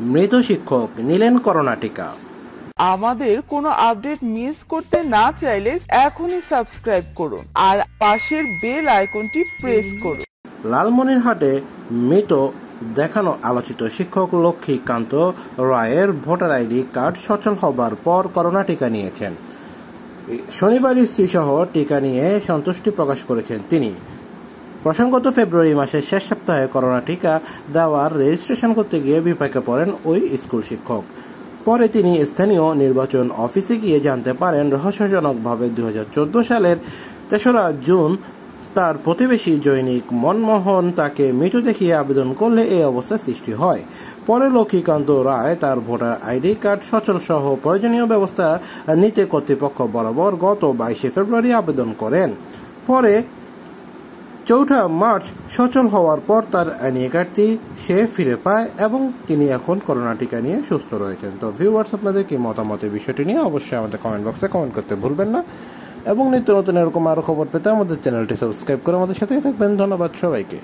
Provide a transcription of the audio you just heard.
মৃত শিক্ষক নিলেন করোনা টিকা। আমাদের কোনো আপডেট মিস করতে না চাইলে এখনই সাবস্ক্রাইব করুন আর পাশের বেল আইকনটি প্রেস করুন। লালমনিরহাটে মৃত দেখানো আলোচিত শিক্ষক লক্ষ্মীকান্ত রায়ের ভোটার আইডি কার্ড সচল হবার পর করোনা টিকা নিয়েছেন। শনিবার স্ত্রীসহ টিকা নিয়ে সন্তুষ্টি প্রকাশ করেছেন তিনি। প্রসঙ্গত ফেব্রুয়ারি মাসের শেষ সপ্তাহে করোনা টিকা দেওয়ার রেজিস্ট্রেশন করতে গিয়ে বিপাকে পড়েন ওই স্কুল শিক্ষক। পরে তিনি স্থানীয় নির্বাচন অফিসে গিয়ে জানতে পারেন, রহস্যজনকভাবে দু হাজার চোদ্দ সালের তেসরা জুন তার প্রতিবেশী জৈনিক মনমোহন তাকে মৃত্যু দেখিয়ে আবেদন করলে এই অবস্থা সৃষ্টি হয়। পরে লক্ষ্মীকান্ত রায় তার ভোটার আইডি কার্ড সচল সহ প্রয়োজনীয় ব্যবস্থা নিতে কর্তৃপক্ষ বরাবর গত বাইশে ফেব্রুয়ারি আবেদন করেন। পরে চৌঠা মার্চ সচল হওয়ার পর তার কার্ডটি সে ফিরে পায় এবং তিনি এখন করোনা টিকা নিয়ে সুস্থ রয়েছেন। তো ভিউয়ার্স আপনাদের কি মতামতের বিষয়টি নিয়ে অবশ্যই আমাদের কমেন্ট বক্সে কমেন্ট করতে ভুলবেন না। এবং নিত্য নতুন এরকম আরও খবর পেতে আমাদের চ্যানেলটি সাবস্ক্রাইব করে আমাদের সাথেই থাকবেন। ধন্যবাদ সবাইকে।